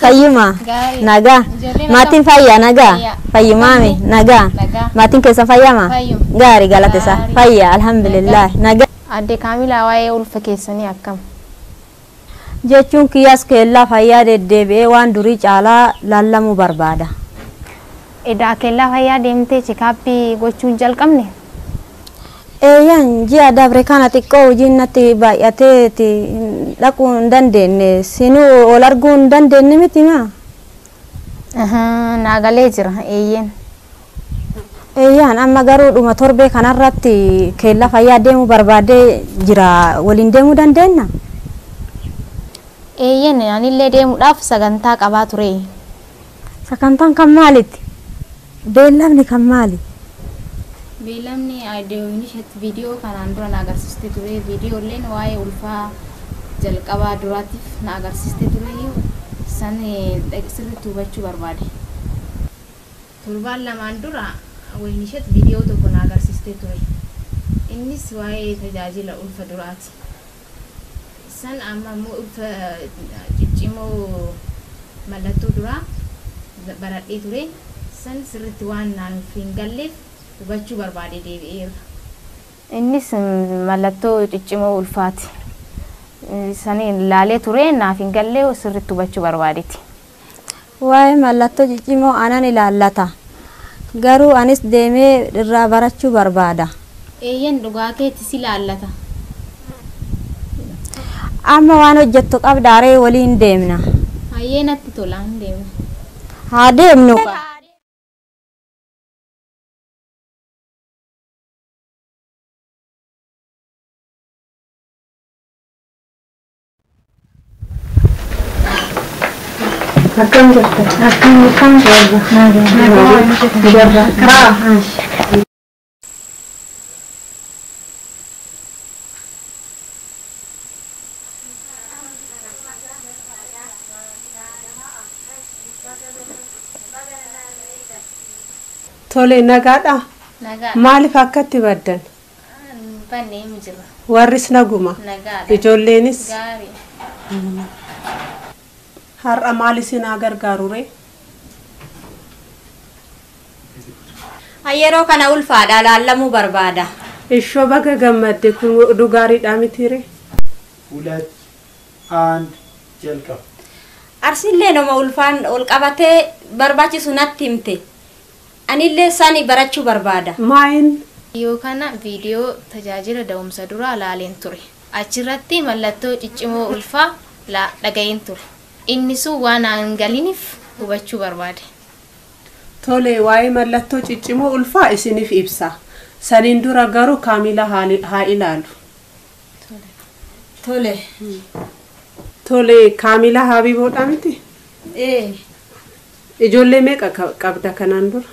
Fayyuma Gaarii. nagaa Ijoolleen maatiin akkam? fayyaa nagaa Fayyaa. fayyumaami Akkam? nagaa Nagaa. maatiin keessa fayyama Fayyum. gaarii galata isaa Gaarii. fayyaa alhamdulillah nagaa Adde Kaamilaa waa'ee ulfa keessanii akkam? jechuun kiyyaas keellaa fayyaa deddeebi'ee waan durii caalaa laallamuu barbaada. Edaa kellaa fayyaa deemtee chikaappii gochuun jalqabne? Eeyyaan ji'a dabre kana xiqqoo hojiin natti baay'ateeti dhaquu hin dandeenye sinuu ol arguu hin dandeenye miti maa. Naagalee jira eeyyeen. Eeyyaan amma garuu dhuma torbee kanarratti keella fayyaa deemuu barbaadee jira waliin deemuu dandeenya. Eeyyeen anillee deemuudhaaf sagantaa qabaa ture. Sagantaan kan maalitti? Beellamni kan maali? Beellamni adeemnisheetti viidiyoo kanaan dura na agarsiiste ture. Viidiyoolleen waa'ee ulfaa jalqabaa duraatiif na agarsiiste ture san sirriitti hubachuu barbaade. Torbaan lamaan dura waynisheetti viidiyoo tokko na agarsiiste ture. Innis waa'ee tajaajila ulfa duraati. San amma immoo ulfa ciccimoo mallattoo duraa baradhee ture. San sirriitti waan naaf hin galleef hubachuu barbaade deebi'eera. Innis mallattoo ciccimoo ulfaati. Saniin ilaalee ture naaf hin galle sirriitti hubachuu barbaadeeti. Waa'ee mallattoo ciccimoo anan ilaallata. Garuu anis deemee irraa barachuu barbaada. Eeyyan dhugaa keettis ilaallata. Amma waan hojjettu qabdaaree waliin deemna. Hayyee natti tola hin deemne. Haa deemnu. Akkam jirtu? Akkam akkam jirtu? Jirra. Karaa. Tole nagaadha. Nagaa. Maaliif akkatti baddan? Warris naguma. Ijoolleenis. har'a maal isinaa gargaarure? yeroo kana ulfaadha laallamuu barbaada. Ishoo baga gammadde kun dhugaariidha mitiire? Hulat and jalqaba. Arsiillee nama ulfaan ol qabatee barbaachisu natti himte. Anillee isaanii barachuu barbaada. Maayin? Yoo kana viidiyoo tajaajila da'umsa duraa laaleen ture. Achirratti mallattoo ciccimoo ulfaa dhaga'een ture. Inni sun waan aan galiniif hubachuu barbaade. tole waa'ee mallattoo ciccimoo ulfaa isiniif ibsa. Saniin dura garuu kaamila haa ilaalu. Tole. Tole kaamila habiboodhaa miti? Ee. Ijoollee meeqa qab- qabda kanaan dura?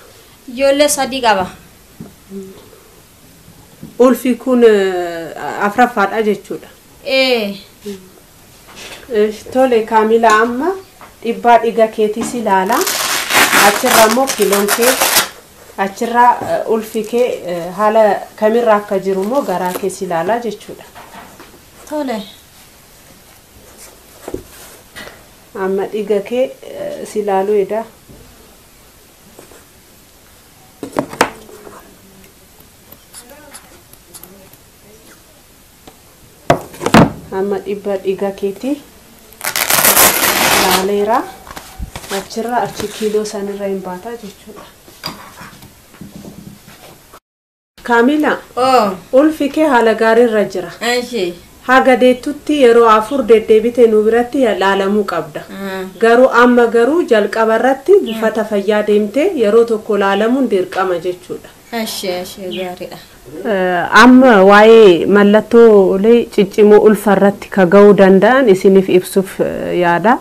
Ijoollee sadii qaba. Ulfi kun eh, afraffaadha jechuudha. Ee. Eh, Tole kaamila amma dhibbaa dhiga keetis ilaala. Achirra immoo kiloon kee achirra eh, ulfi kee eh, haala kamirra akka jiru immoo garaa kees ilaala jechuudha. Tole. Amma dhiga kee si ilaaluu edaa. Amma dhibba dhiga keetii ilaaleera. Achirra achi kiiloo sanirra hin baata jechuudha. Kaamila ulfi kee haala gaariirra jira. Haga deettutti yeroo afur deddeebite nu biratti laalamuu qabda. Garuu amma garuu jalqaba irratti buufata fayyaa deemtee yeroo tokko laalamuun dirqama jechuudha. Amma waa'ee mallattoolee ciccimoo ulfa irratti ka ga'uu danda'an isiniif ibsuuf yaada.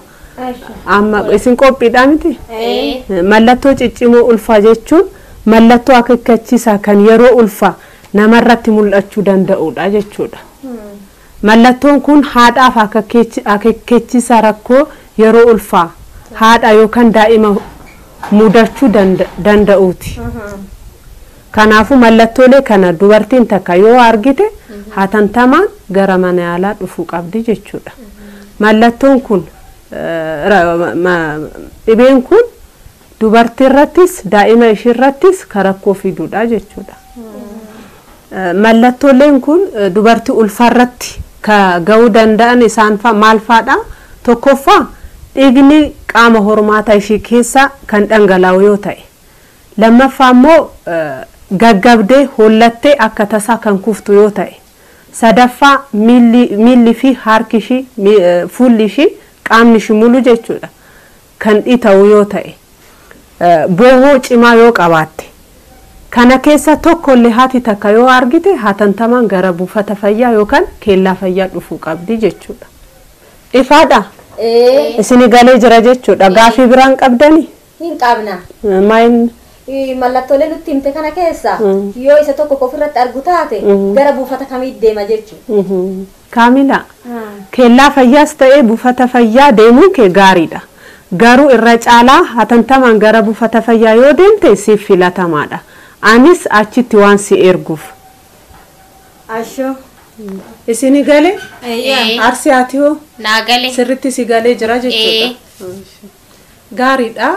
Amma isin qophiidha miti? Ee. Mallattoo ciccimoo ulfaa jechuun mallattoo akeekkachiisaa kan yeroo ulfaa namarratti mul'achuu danda'udha jechuudha. Mallattoon kun haadhaaf akeekkachiisaa rakkoo yeroo ulfaa haadha yookaan daa'ima mudachuu danda- danda'uuti. Kanaafuu mallattoolee kana dubartiin takka yoo argite hatantamaan gara mana yaalaa dhufuu qabdi jechuudha. Mallattoon kun eh, dhibeen kun dubartii irrattis daa'ima ishii irrattis kan rakkoo fiduudha jechuudha. Eh, Mallattooleen kun eh, dubartii ulfaarratti ka ga'uu danda'an isaan fa maal faadha? Tokkoffaa dhiigni qaama hormaata ishii keessa kan dhangala'u yoo ta'e. Lammaffaa immoo eh, gaggabdee hollattee akka tasaa kan kuftu yoo ta'e. Sadaffaa miilli fi harki ishii eh, fuulli ishii qaamni ishii mulu jechuudha. Kan dhita'u yoo ta'e. Eh, Boohoo cimaa yoo qabaatte. Kana keessa tokkollee haati takka yoo argite hatantamaan gara buufata fayyaa yookaan keellaa fayyaa dhufuu qabdi jechuudha. Ifaadha. Isini galee jira jechuudha. Gaafii biraan qabdani? hin qabna. Maayini? Ii, Mallattoolee nutti himte kana keessa Mm. yoo isa tokko ofirratti argu taate Mhm. gara buufata kamii deema jechuudha. Kaamila. Keellaa fayyaas ta'ee buufata fayyaa deemuun kee gaariidha. Garuu irra caalaa hatantamaan gara buufata fayyaa yoo deemte siif filatamaadha. Anis achitti waan si erguuf. Ashoo. Isini galee? Ee. Arsi ati hoo? Naa galee. Sirritti si galee jira jechuudha. Gaariidha.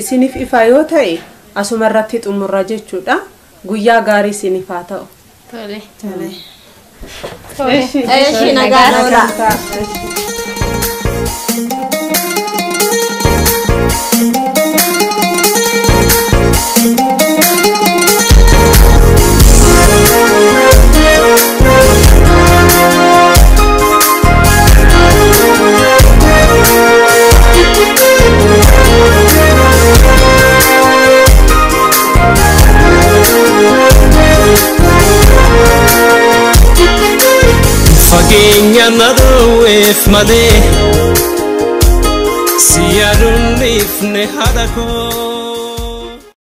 Isiniif ifa yoo ta'e asuma irratti xumurra jechuudha. Guyyaa gaarii isiniif haa ta'u. Tole. Eeshi a 区 a 区那个那个那个 jannadu ifmade siyaadun ifne hadako